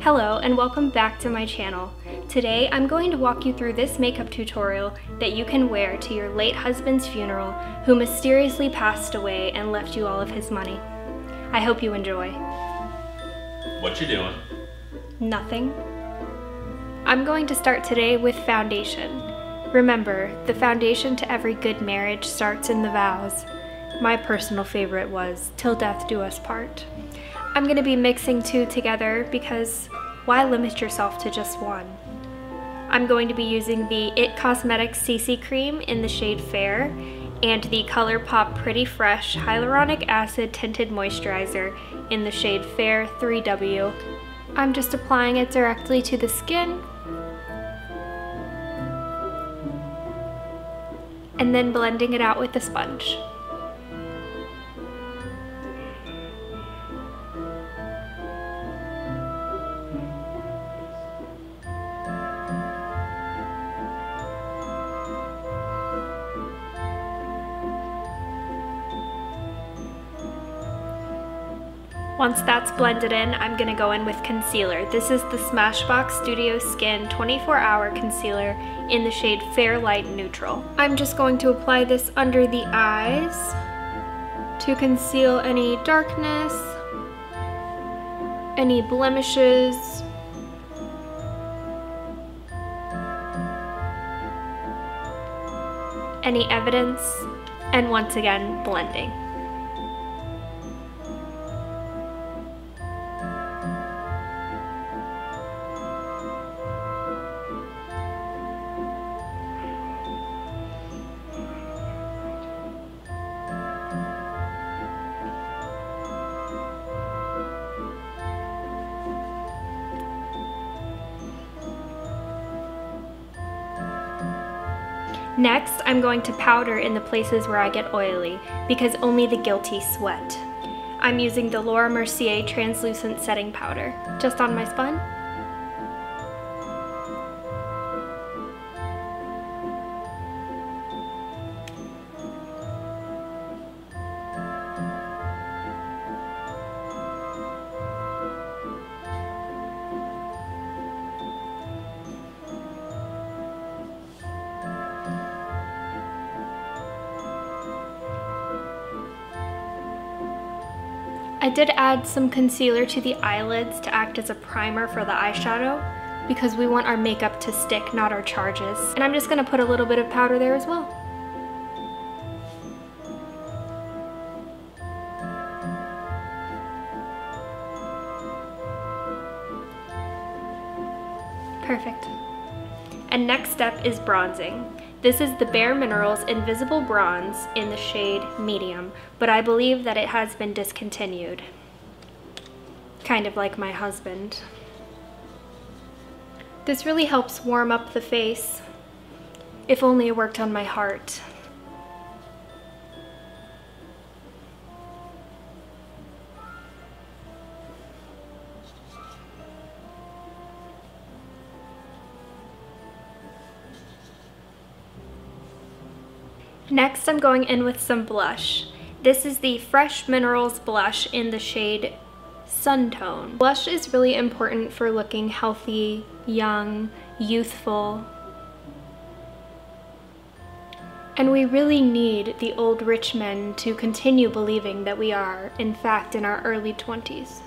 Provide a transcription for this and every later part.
Hello and welcome back to my channel. Today I'm going to walk you through this makeup tutorial that you can wear to your late husband's funeral who mysteriously passed away and left you all of his money. I hope you enjoy. What you doing? Nothing. I'm going to start today with foundation. Remember, the foundation to every good marriage starts in the vows. My personal favorite was Till Death Do Us Part. I'm going to be mixing two together because why limit yourself to just one? I'm going to be using the IT Cosmetics CC Cream in the shade Fair and the ColourPop Pretty Fresh Hyaluronic Acid Tinted Moisturizer in the shade Fair 3W. I'm just applying it directly to the skin and then blending it out with a sponge. Once that's blended in, I'm gonna go in with concealer. This is the Smashbox Studio Skin 24 Hour Concealer in the shade Fair Light Neutral. I'm just going to apply this under the eyes to conceal any darkness, any blemishes, any evidence, and once again, blending. Next, I'm going to powder in the places where I get oily, because only the guilty sweat. I'm using the Laura Mercier Translucent Setting Powder, just on my spun. I did add some concealer to the eyelids to act as a primer for the eyeshadow because we want our makeup to stick, not our charges. And I'm just gonna put a little bit of powder there as well. Perfect. And next step is bronzing. This is the Bare Minerals Invisible Bronze in the shade Medium, but I believe that it has been discontinued. Kind of like my husband. This really helps warm up the face. If only it worked on my heart. Next, I'm going in with some blush. This is the Fresh Minerals blush in the shade Sun Tone. Blush is really important for looking healthy, young, youthful. And we really need the old rich men to continue believing that we are, in fact, in our early 20s.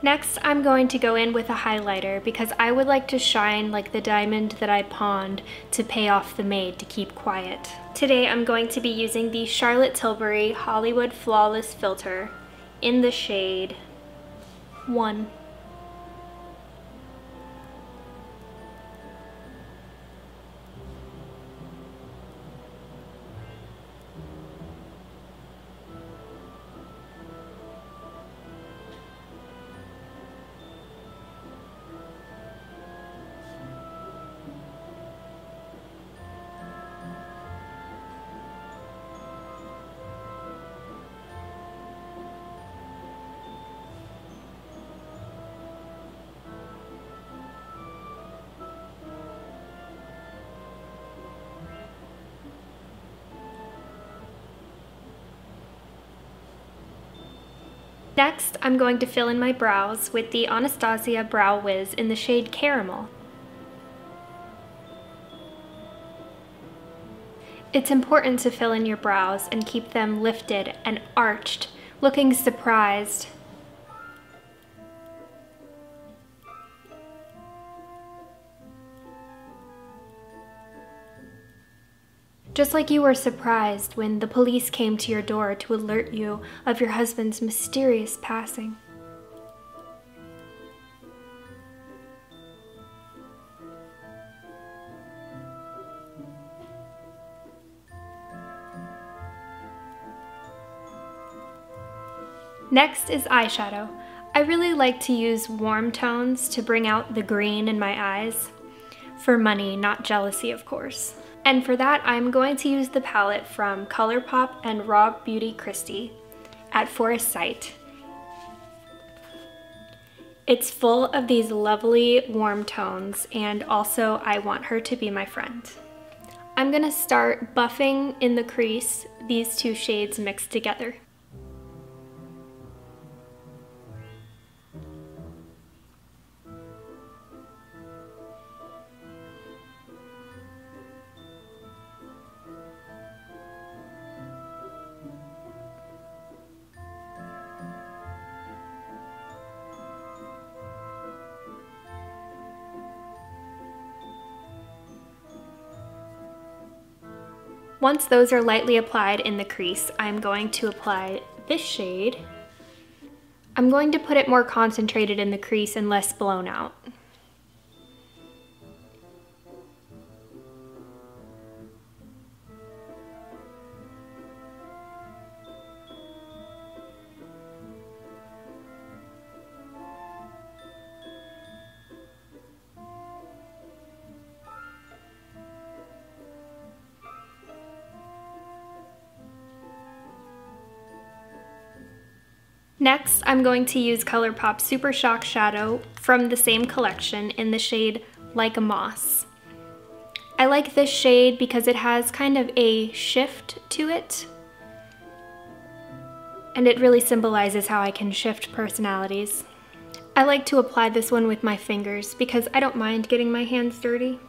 Next, I'm going to go in with a highlighter because I would like to shine like the diamond that I pawned to pay off the maid to keep quiet. Today, I'm going to be using the Charlotte Tilbury Hollywood Flawless Filter in the shade 1. Next, I'm going to fill in my brows with the Anastasia Brow Wiz in the shade Caramel. It's important to fill in your brows and keep them lifted and arched, looking surprised. Just like you were surprised when the police came to your door to alert you of your husband's mysterious passing. Next is eyeshadow. I really like to use warm tones to bring out the green in my eyes. For money, not jealousy, of course. And for that, I'm going to use the palette from ColourPop and Raw Beauty Kristi at Forest Sight. It's full of these lovely warm tones and also I want her to be my friend. I'm gonna start buffing in the crease these two shades mixed together. Once those are lightly applied in the crease, I'm going to apply this shade. I'm going to put it more concentrated in the crease and less blown out. Next, I'm going to use ColourPop Super Shock Shadow from the same collection in the shade Like a Moss. I like this shade because it has kind of a shift to it. And it really symbolizes how I can shift personalities. I like to apply this one with my fingers because I don't mind getting my hands dirty.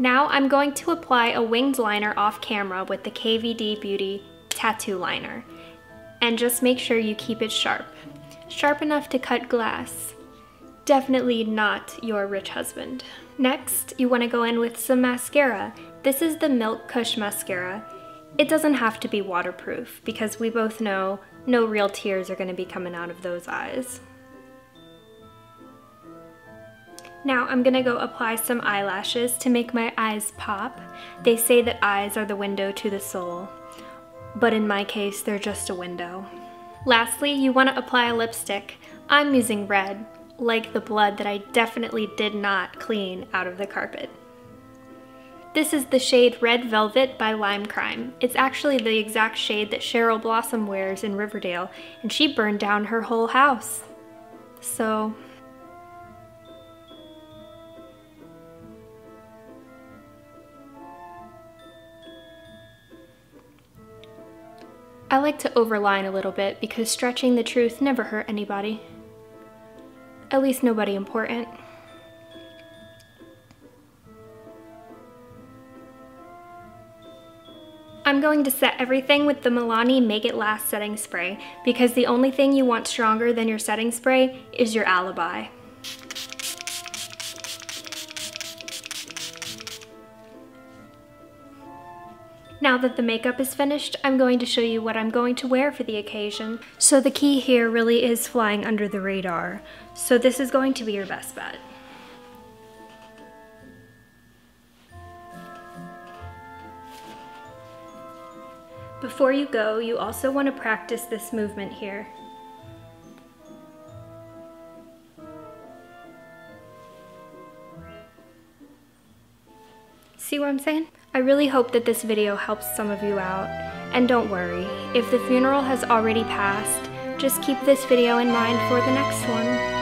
Now I'm going to apply a winged liner off camera with the KVD Beauty Tattoo Liner. And just make sure you keep it sharp. Sharp enough to cut glass. Definitely not your rich husband. Next, you want to go in with some mascara. This is the Milk Kush Mascara. It doesn't have to be waterproof because we both know no real tears are going to be coming out of those eyes. Now I'm gonna go apply some eyelashes to make my eyes pop. They say that eyes are the window to the soul, but in my case, they're just a window. Lastly, you wanna apply a lipstick. I'm using red, like the blood that I definitely did not clean out of the carpet. This is the shade Red Velvet by Lime Crime. It's actually the exact shade that Cheryl Blossom wears in Riverdale, and she burned down her whole house. So, I like to overline a little bit because stretching the truth never hurt anybody. At least nobody important. I'm going to set everything with the Milani Make It Last setting spray because the only thing you want stronger than your setting spray is your alibi. Now that the makeup is finished, I'm going to show you what I'm going to wear for the occasion. So the key here really is flying under the radar. So this is going to be your best bet. Before you go, you also want to practice this movement here. See what I'm saying? I really hope that this video helps some of you out. And don't worry, if the funeral has already passed, just keep this video in mind for the next one.